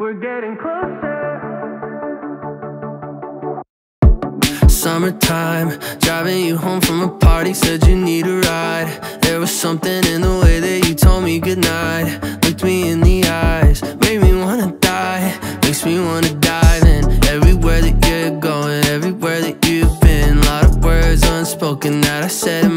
We're getting closer. Summertime, driving you home from a party, said you need a ride. There was something in the way that you told me goodnight. Looked me in the eyes, made me wanna die, makes me wanna dive in. Everywhere that you're going, everywhere that you've been. A lot of words unspoken that I said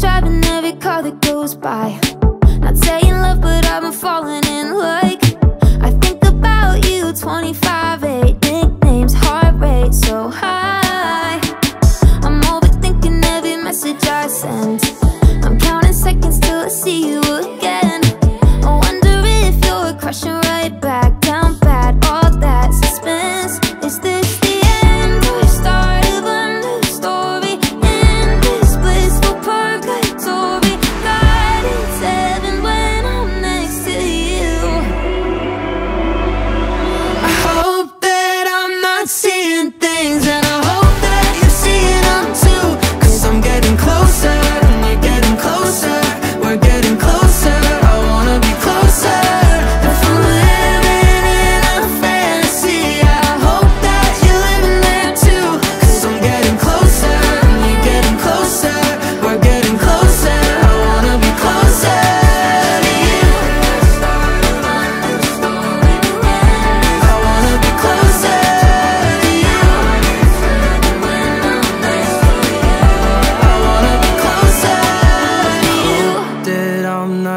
driving every car that goes by. Not saying love, but I've been falling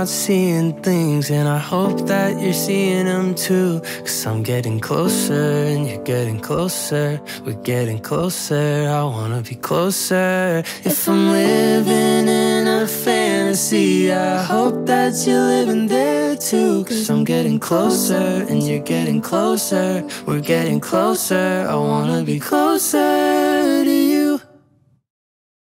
Seeing things, and I hope that you're seeing them too. Cause I'm getting closer, and you're getting closer. We're getting closer. I wanna be closer. If I'm living in a fantasy, I hope that you're living there too. Cause I'm getting closer, and you're getting closer. We're getting closer. I wanna be closer